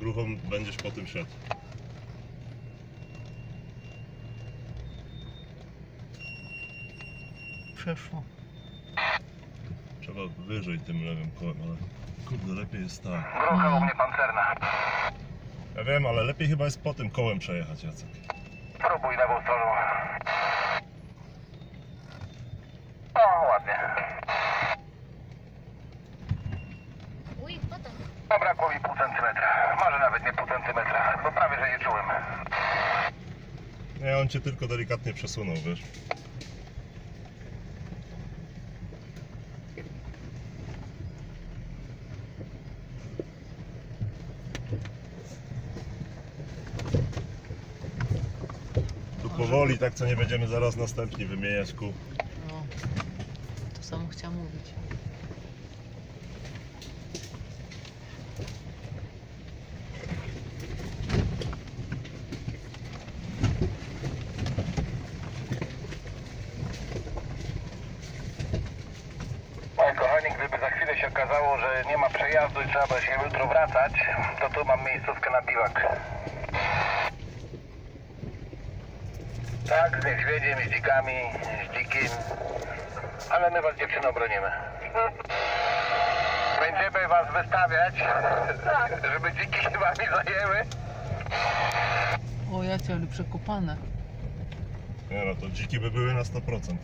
gruchą będziesz po tym szedł. Przeszło. Trzeba wyżej tym lewym kołem, ale kurde, lepiej jest tak. Grucha u mnie pancerna. Ja wiem, ale lepiej chyba jest po tym kołem przejechać, Jacek. Próbuj lewą stroną. O, ładnie. Uj, potem. Zabrakło mi pół centymetra. Może nawet nie pół centymetra, bo prawie, że nie czułem. Nie, on cię tylko delikatnie przesunął, wiesz. Tu powoli, tak co nie będziemy zaraz następni wymieniać kół. No. To samo chciałam mówić. Okazało, że nie ma przejazdu i trzeba będzie jutro wracać, to tu mam miejscówkę na biwak. Tak, z niedźwiedziem, z dzikami, z dzikim. Ale my was dziewczyno bronimy. Będziemy was wystawiać, żeby dziki się wami zajęły. O, ja cię, ale przekopane. Nie no, to dziki by były na 100%.